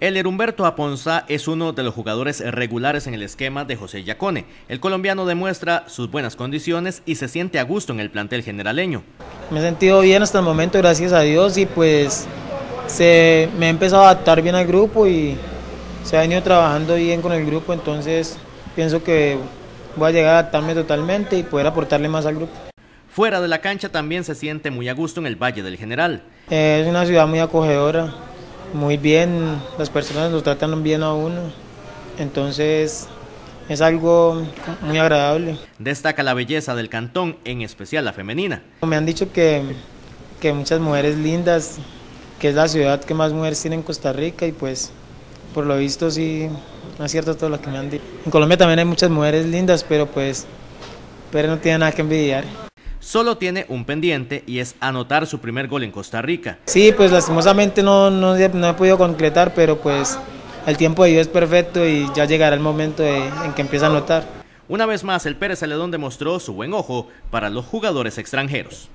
El Humberto Aponza es uno de los jugadores regulares en el esquema de José Yacone. El colombiano demuestra sus buenas condiciones y se siente a gusto en el plantel generaleño. Me he sentido bien hasta el momento, gracias a Dios, y pues se, me he empezado a adaptar bien al grupo y se ha venido trabajando bien con el grupo, entonces pienso que voy a llegar a adaptarme totalmente y poder aportarle más al grupo. Fuera de la cancha también se siente muy a gusto en el Valle del General. Es una ciudad muy acogedora, muy bien, las personas lo tratan bien a uno, entonces es algo muy agradable. Destaca la belleza del cantón, en especial la femenina. Me han dicho que, que muchas mujeres lindas, que es la ciudad que más mujeres tiene en Costa Rica y pues por lo visto sí, no es cierto todo lo que me han dicho. En Colombia también hay muchas mujeres lindas, pero pues pero no tiene nada que envidiar. Solo tiene un pendiente y es anotar su primer gol en Costa Rica. Sí, pues lastimosamente no, no, no he podido concretar, pero pues el tiempo de Dios es perfecto y ya llegará el momento de, en que empiece a anotar. Una vez más, el Pérez Celedón demostró su buen ojo para los jugadores extranjeros.